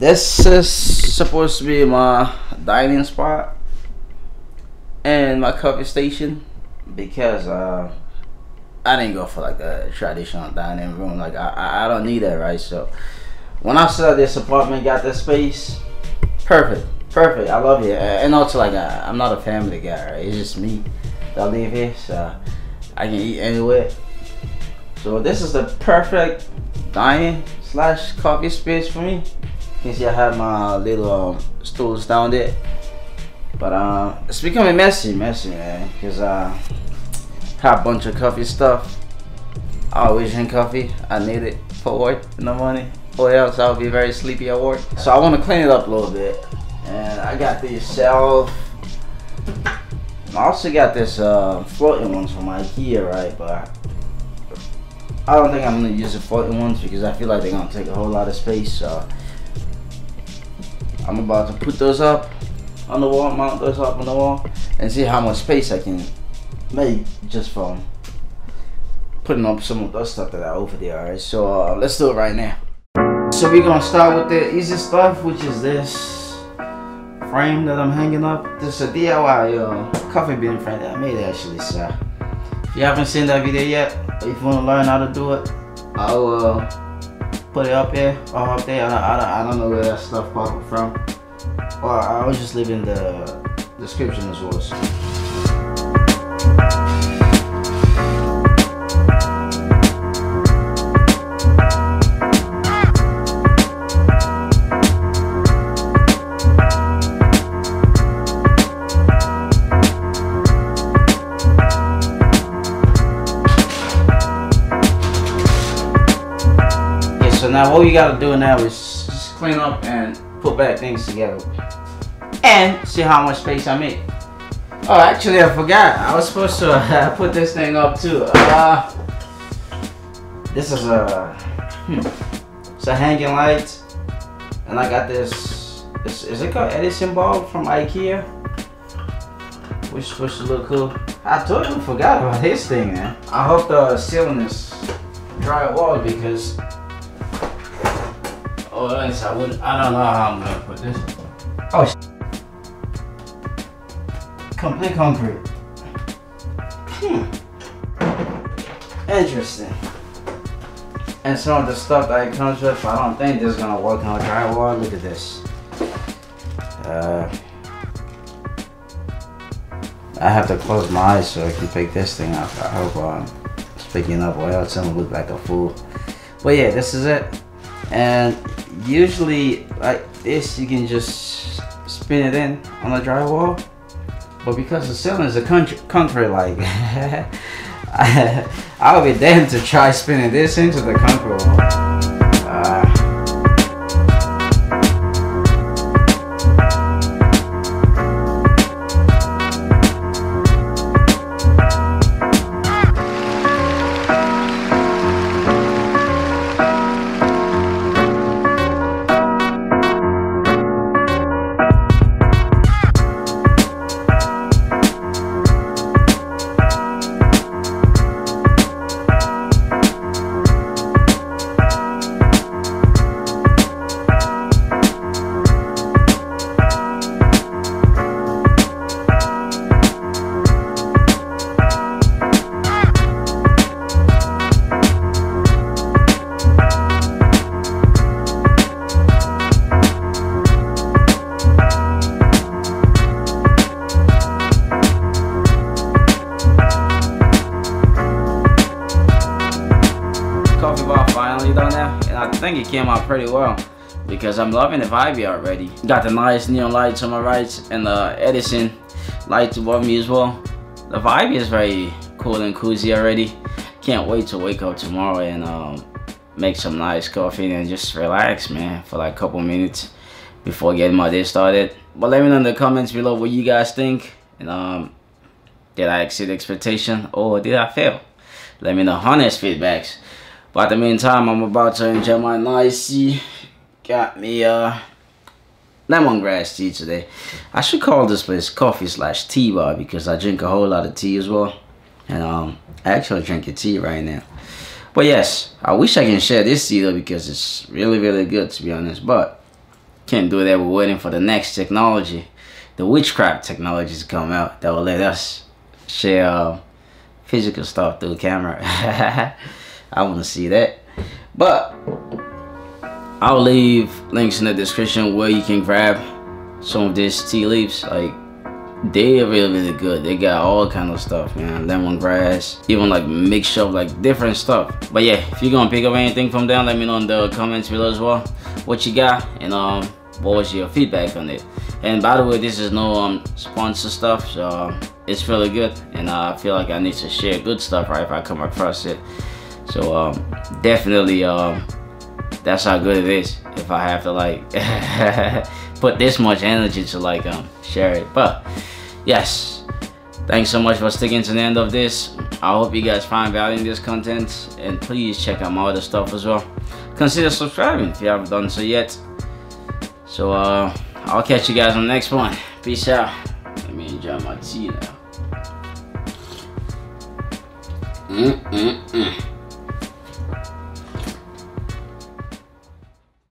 This is supposed to be my dining spot and my coffee station because uh, I didn't go for like a traditional dining room. Like I, I don't need that, right? So when I saw this apartment got this space, perfect, perfect. I love it, and also like I, I'm not a family guy, right? It's just me that live here, so I can eat anywhere. So this is the perfect dining slash coffee space for me. You can see I have my little um, stools down there. But uh, it's becoming messy, messy, man. Because uh, have a bunch of coffee stuff. I always drink coffee. I need it for work in the morning. Or else I'll be very sleepy at work. So I want to clean it up a little bit. And I got these shelf. I also got this uh, floating ones from Ikea, right? But I don't think I'm gonna use the floating ones because I feel like they're gonna take a whole lot of space. So I'm about to put those up on the wall, mount those up on the wall, and see how much space I can make just from putting up some of those stuff that are over there. Alright, so uh, let's do it right now. So we're gonna start with the easy stuff, which is this frame that I'm hanging up. This is a DIY uh, coffee bean frame that I made actually. So if you haven't seen that video yet, if you wanna learn how to do it, I'll uh, put it up here up there. I don't, I don't, I don't know where that stuff popped from. Well, I was just leaving the description as well. So. Now all you gotta do now is just clean up and put back things together. And see how much space I make. Oh, actually I forgot. I was supposed to uh, put this thing up too. Uh, this is a, hmm, it's a hanging light. And I got this, this is it called Edison bulb from Ikea? Which is supposed to look cool. I totally forgot about this thing, man. I hope the ceiling is drywall because Oh. I. Don't know how I'm gonna put this. Oh, complete concrete. Hmm. Interesting. And some of the stuff that it comes with, I don't think this is gonna work on drywall. Look at this. Uh, I have to close my eyes so I can pick this thing up. I hope I'm speaking up or else I'm gonna look like a fool. But yeah, this is it. And usually like this you can just spin it in on the drywall. But because the ceiling is a concrete like I, I'll be damned to try spinning this into the concrete wall think it came out pretty well because I'm loving the vibe already. Got the nice neon lights on my right and the Edison lights above me as well. The vibe is very cool and cozy already. Can't wait to wake up tomorrow and um, make some nice coffee and just relax, man, for like a couple minutes before getting my day started. But let me know in the comments below what you guys think. And um, did I exceed expectation or did I fail? Let me know honest feedbacks. But in the meantime, I'm about to enjoy my nice tea. Got me uh lemongrass tea today. I should call this place coffee slash tea bar because I drink a whole lot of tea as well. And um I actually drink a tea right now. But yes, I wish I can share this tea though because it's really really good to be honest. But can't do that. We're waiting for the next technology, the witchcraft technology to come out that will let us share uh, physical stuff through the camera. I want to see that. But I'll leave links in the description where you can grab some of these tea leaves. Like they're really really good. They got all kind of stuff, man. Lemongrass, even like mixture of like different stuff. But yeah, if you're gonna pick up anything from them, let me know in the comments below as well. What you got and um what was your feedback on it. And by the way, this is no um sponsor stuff, so um, it's really good. And uh, I feel like I need to share good stuff right if I come across it. So um definitely um that's how good it is if I have to like put this much energy to like um share it. But yes thanks so much for sticking to the end of this. I hope you guys find value in this content and please check out my other stuff as well. Consider subscribing if you haven't done so yet. So uh I'll catch you guys on the next one. Peace out. Let me enjoy my tea now. Mm -mm -mm.